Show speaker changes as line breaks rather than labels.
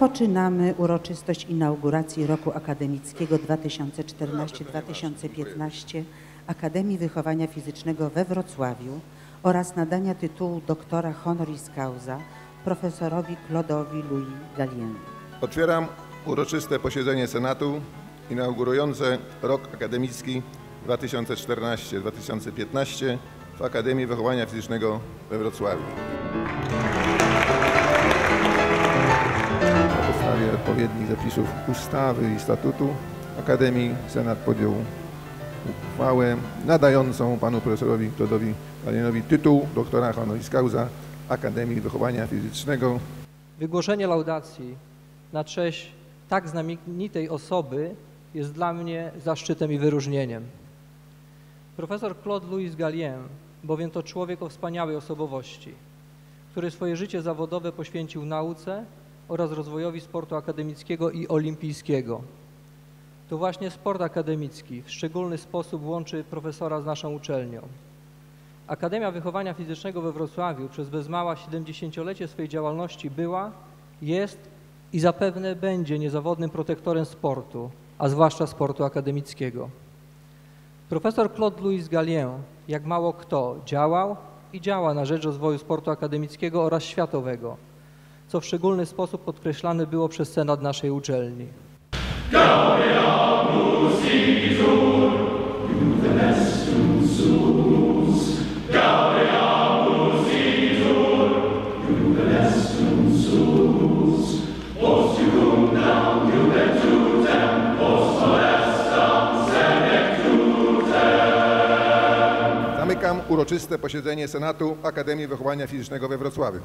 Rozpoczynamy uroczystość inauguracji roku akademickiego 2014-2015 Akademii Wychowania Fizycznego we Wrocławiu oraz nadania tytułu doktora honoris causa profesorowi Claude'owi Louis Gallien.
Otwieram uroczyste posiedzenie Senatu inaugurujące rok akademicki 2014-2015 w Akademii Wychowania Fizycznego we Wrocławiu. Podstawie odpowiednich zapisów ustawy i statutu Akademii Senat podjął uchwałę nadającą panu profesorowi Claude'owi Gallienowi tytuł doktora honoris causa Akademii Wychowania Fizycznego
Wygłoszenie laudacji na cześć tak znamienitej osoby jest dla mnie zaszczytem i wyróżnieniem. Profesor Claude Louis Gallien bowiem to człowiek o wspaniałej osobowości, który swoje życie zawodowe poświęcił nauce oraz rozwojowi sportu akademickiego i olimpijskiego. To właśnie sport akademicki w szczególny sposób łączy profesora z naszą uczelnią. Akademia Wychowania Fizycznego we Wrocławiu przez bez mała 70-lecie swojej działalności była, jest i zapewne będzie niezawodnym protektorem sportu, a zwłaszcza sportu akademickiego. Profesor Claude Louis Gallien, jak mało kto, działał i działa na rzecz rozwoju sportu akademickiego oraz światowego, co w szczególny sposób podkreślane było przez Senat naszej uczelni.
Zamykam uroczyste posiedzenie Senatu Akademii Wychowania Fizycznego we Wrocławiu.